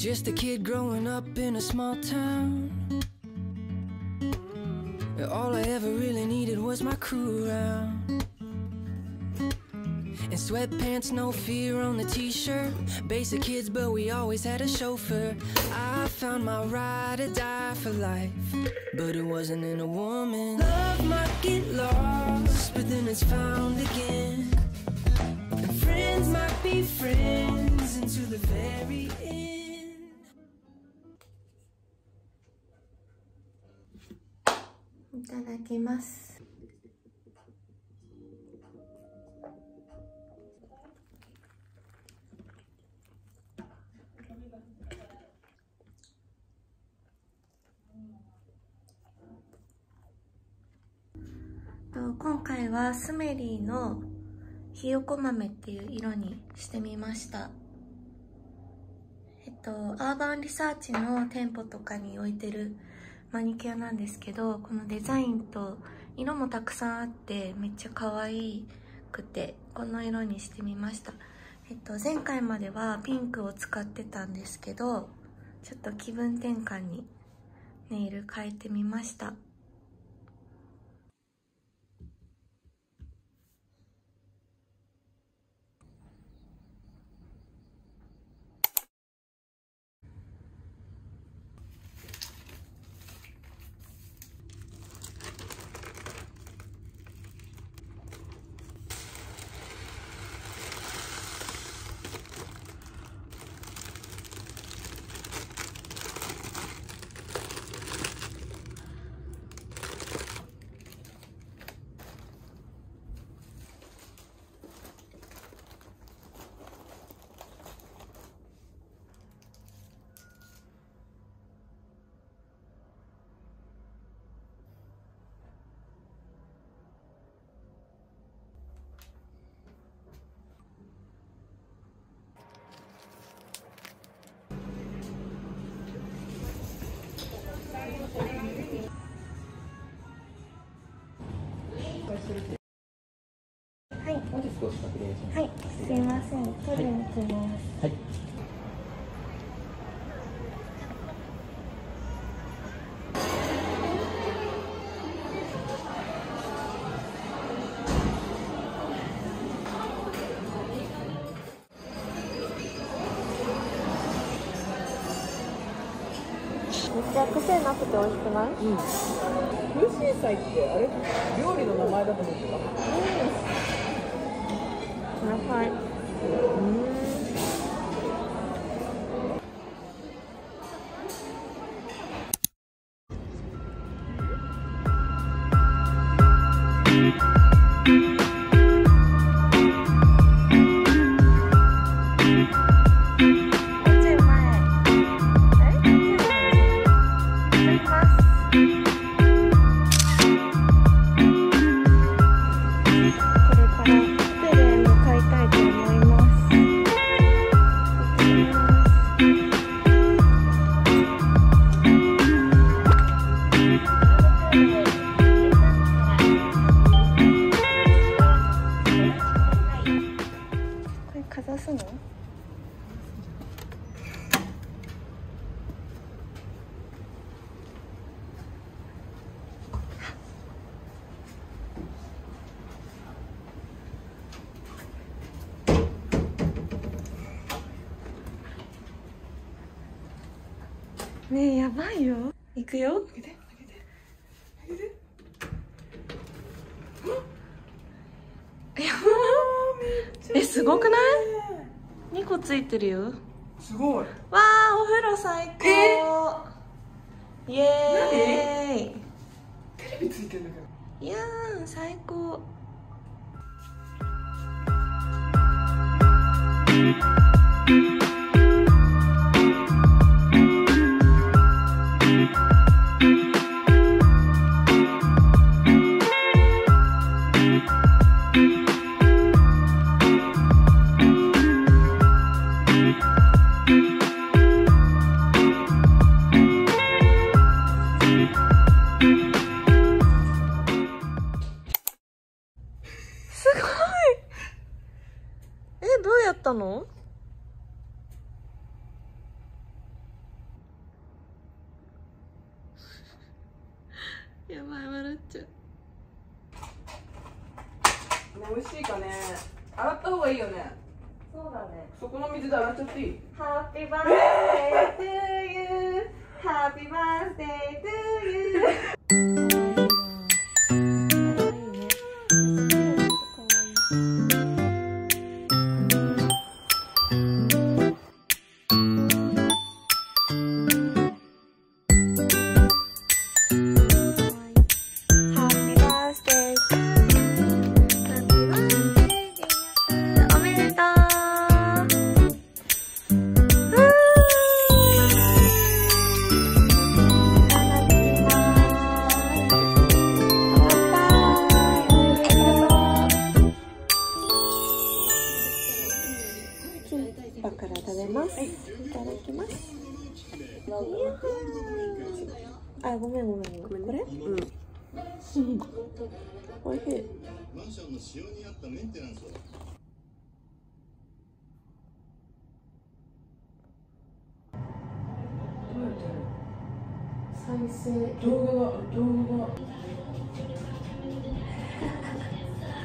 just a kid growing up in a small town. All I ever really needed was my crew around. And sweatpants, no fear on the t shirt. Basic kids, but we always had a chauffeur. I found my ride or die for life, but it wasn't in a woman. Love might get lost, but then it's found again. And friends might be friends until the very end. ただきます。今回はスメリーのひよこ豆っていう色にしてみました。えっとアーバンリサーチの店舗とかに置いてるマニキュアなんですけどこのデザインと色もたくさんあってめっちゃ可愛くてこの色にしてみました。えっと前回まではピンクを使ってたんですけどちょっと気分転換にネイル変えてみましたはい本日ご宿泊お願いします。はいすいません取りに来ますはい。めっちゃ癖なくて美味しくない？うん。空心菜ってあれ？料理の名前だと思ってた。うちょねえやばいよ。行くよ。開けて開けて。開けて。やえすごくない？2個ついてるよ。すごい。わあお風呂最高。イエーイ。テレビついてんだけど。いやー最高どうやったの？やばい笑っちゃう。ね美味しいかね。洗った方がいいよね。そうだね。そこの水で洗っちゃっていい？ハッピー！バースデー to you. ハッピーバースデー to you. しいマンションの使用にあったメンテナンスを再生動画が動画が。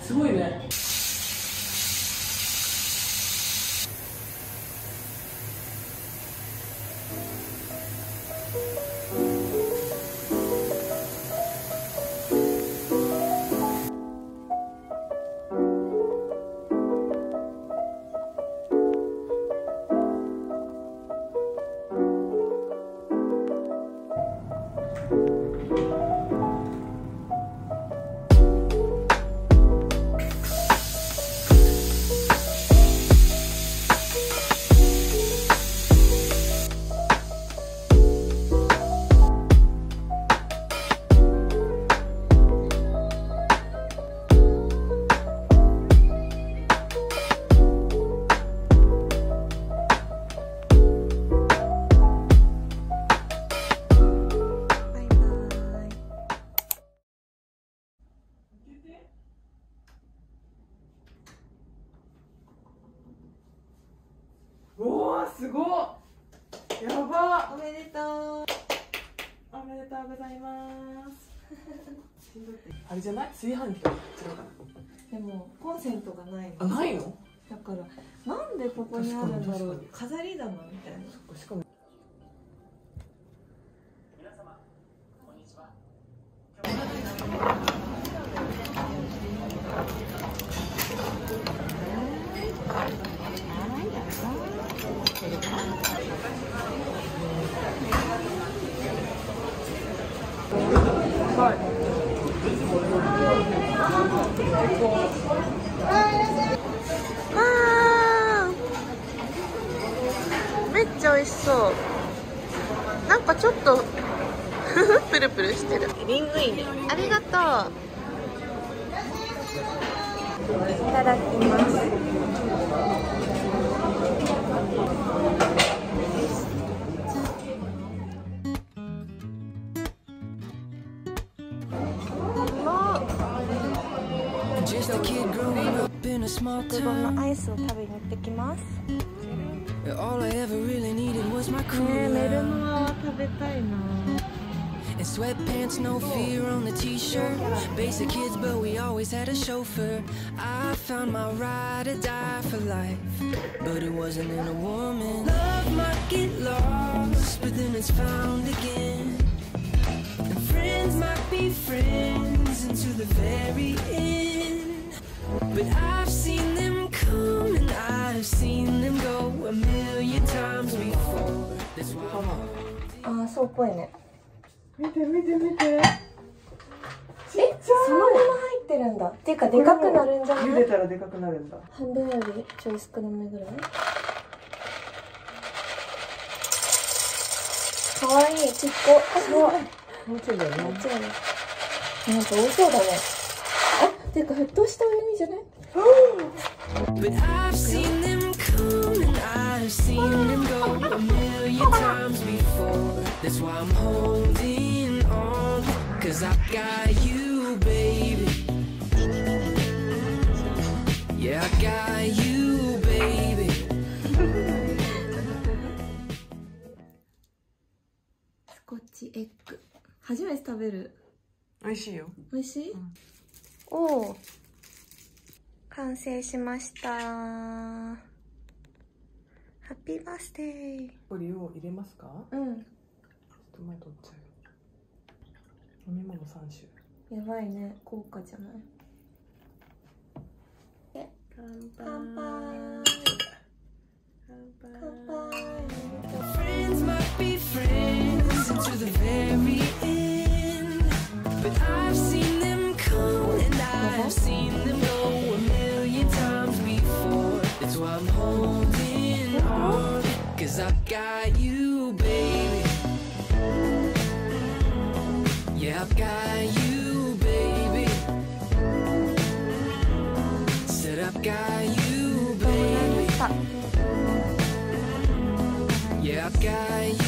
すごいね。すごっ。やば。おめでとう。おめでとうございます。あれじゃない炊飯器とか違うかでもコンセントがないなあの？ないの？だからなんでここにあるんだろう。確。飾り棚みたいな。しかもあーめっちゃ美味しそう。なんかちょっと プルプルしてる。リングインありがとう。いただきます。growing up in a small いちごの town. アイスを食べに行ってきます All I ever really needed was my ねえメル cooler. ノア食べたいな And sweatpants, no fear on the t-shirt. Basic kids, but we always had a chauffeur. I found my ride or die for life, but it wasn't in a woman. Love might get lost, but then it's found again. And friends might be friends until the very end. But I've seen them come and I've seen them go a million times before. That's why I'm ああそうっぽいね。見て見て見て。えそのまま入ってるんだ。っていうかでかくなるんじゃな茹いでたらでかくなるんだ。半分よりちょい少なめぐらい？かわいい。ちっこ。そう。もうちょいだよね。めっちゃい。いなんか美味しそうだね。あていうか沸騰したお湯にじゃない But I've seen them come and I've seen them go a million times before. That's why I'm holding on. Cause I got you, baby. Yeah, I got you, baby. スコッチエッグ初めて食べる美味しいよ美味しい、んおお完成しました。ハッピーバースデーこれを入れますか？うん。ちょっと前取っちゃう。飲み物3種。やばいね。豪華じゃない？え？乾杯 you, baby. I got you, baby. Yeah, I've got you.